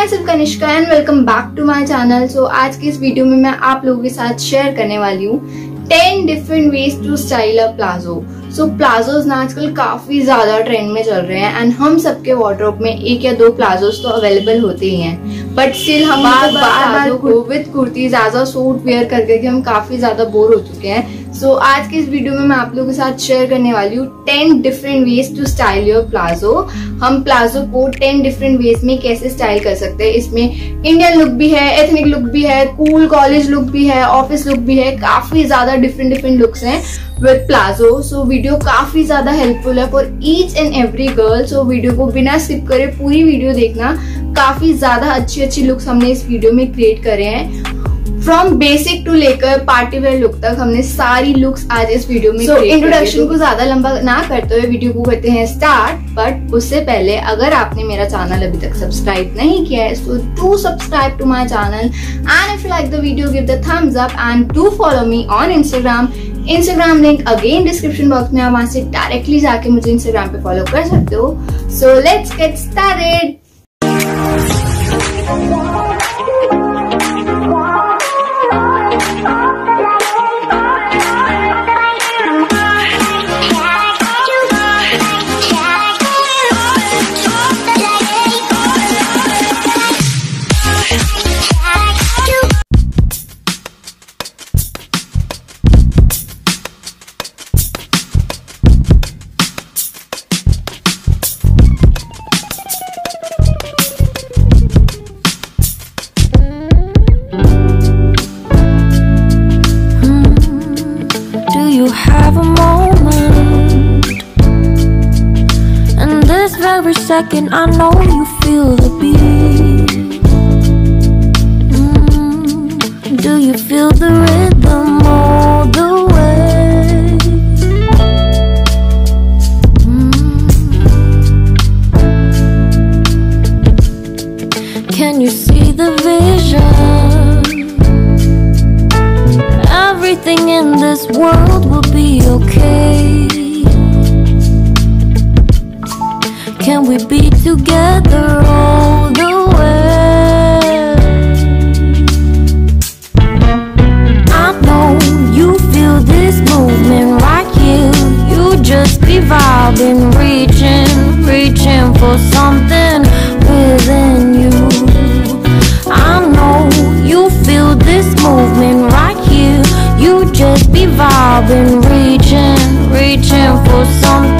Myself Kanishka and welcome back to my channel so आज की इस वीडियो में मैं आप लोगों के साथ शेयर करने वाली हूँ ten different ways to style a palazzo so palazzos ना आजकल काफ़ी ज़्यादा ट्रेंड में चल रहे हैं एंड हम सबके वार्ड्रोब में एक या दो प्लाजोज तो अवेलेबल होते ही हैं. बट स्टिल हम बार बार को with kurtis as a suit wear करके हम काफ़ी ज़्यादा बोर हो चुके हैं. सो so, आज के इस वीडियो में मैं आप लोगों के साथ शेयर करने वाली हूँ ten different ways to style your palazzo हम प्लाजो को टेन डिफरेंट वेज में कैसे स्टाइल कर सकते हैं? इसमें इंडियन लुक भी है एथनिक लुक भी है कूल कॉलेज लुक भी है ऑफ़िस लुक भी है काफ़ी ज़्यादा डिफरेंट डिफरेंट लुक्स हैं विद प्लाजो सो वीडियो काफ़ी ज़्यादा हेल्पफुल है for each and every girl so video को बिना स्किप करे पूरी वीडियो देखना काफ़ी ज़्यादा अच्छी अच्छी लुक्स हमने इस वीडियो में क्रिएट करे हैं। फ्रॉम बेसिक टू लेकर पार्टी वेयर लुक तक हमने सारी लुक्स आज इस वीडियो में इंट्रोडक्शन so, को ज़्यादा लंबा ना करते हुए वीडियो को करते हैं स्टार्ट बट उससे पहले अगर आपने मेरा चैनल अभी तक सब्सक्राइब नहीं किया है तो do subscribe to my channel and if you like the video give the thumbs up and do follow me on Instagram Instagram link again description box में आप वहाँ से डायरेक्टली जाके मुझे इंस्टाग्राम पे फॉलो कर सकते हो। So let's get started second, I know you feel the beat. Mm, do you feel the rhythm all the way? Mm. Can you see the vision? Everything in this world will be okay. Can we be together all the way? I know you feel this movement right here. You just be vibing, reaching, reaching for something within you. I know you feel this movement right here. You just be vibing, reaching, reaching for something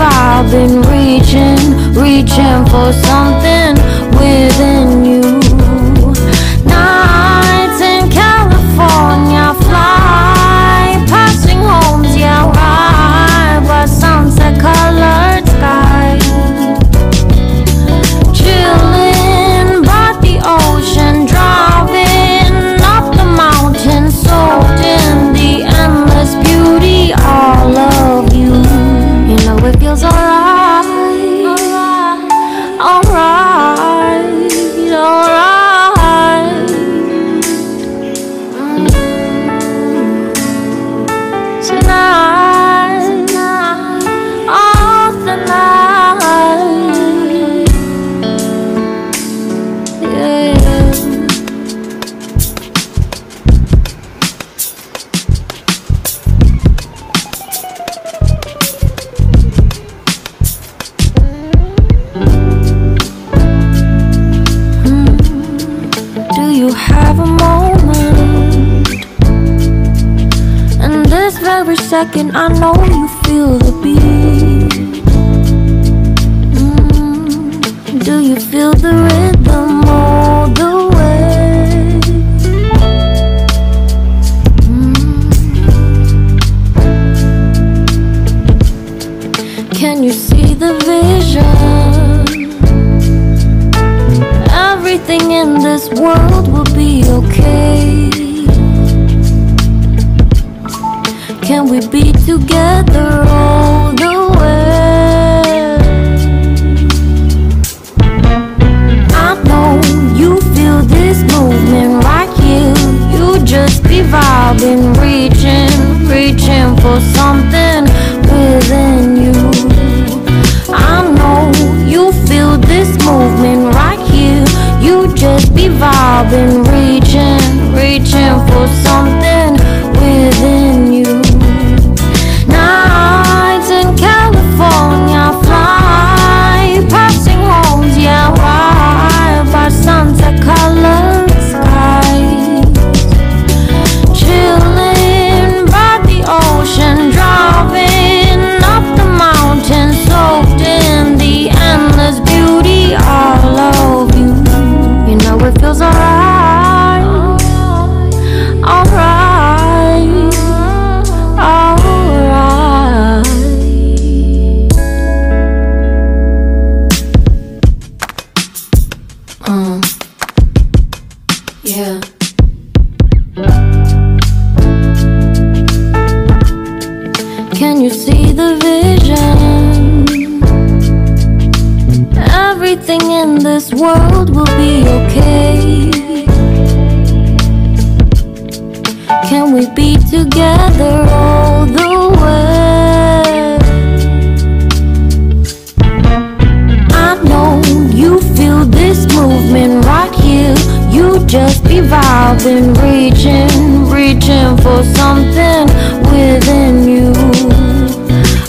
just be vibing, reaching, reaching for something second, I know you feel the beat. Mm, do you feel the rhythm all the way? Mm. Can you see the vision? Everything in this world will be okay. Can we be together all the way? I know you feel this movement right here. You just be vibing, reaching, reaching for something this world will be okay. Can we be together all the way? I know you feel this movement right here. You just be vibing, reaching, reaching for something within you.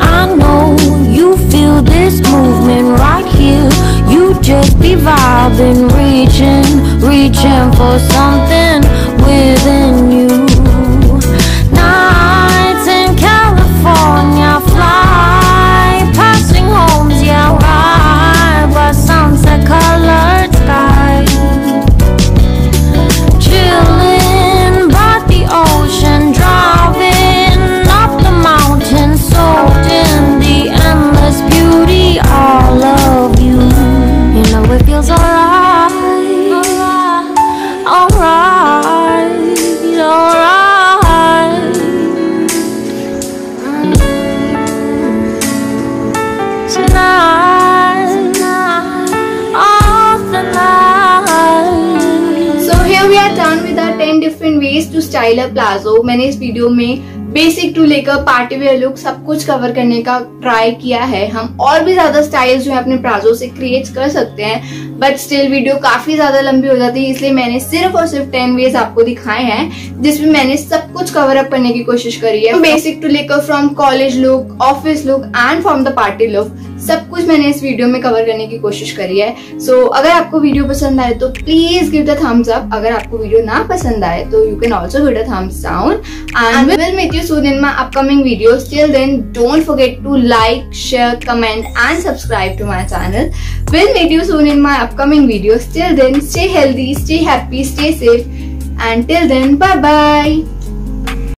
I know you feel this movement right just be vibing, reaching, reaching for something within you. 10 different ways to style a plazo. मैंने इस video में basic to लेकर party wear look सब कुछ cover करने का try किया है हम और भी ज़्यादा स्टाइल्स जो है अपने प्लाजो से क्रिएट कर सकते हैं बट स्टिल वीडियो काफ़ी ज़्यादा लंबी हो जाती है, इसलिए मैंने सिर्फ़ और सिर्फ़ टेन वेज आपको दिखाए हैं, जिसमें मैंने सब कुछ कवर अप करने की कोशिश करी है बेसिक टू लेकर from college look office look and from the party look सब कुछ मैंने इस वीडियो में कवर करने की कोशिश करी है। सो so, अगर आपको वीडियो पसंद आए तो please give the thumbs up अगर आपको वीडियो ना पसंद आए तो you can also give the thumbs down and will meet you soon in my upcoming videos till then don't forget to like share comment and subscribe to my channel will meet you soon in my upcoming videos till then stay healthy stay happy stay safe and till then bye bye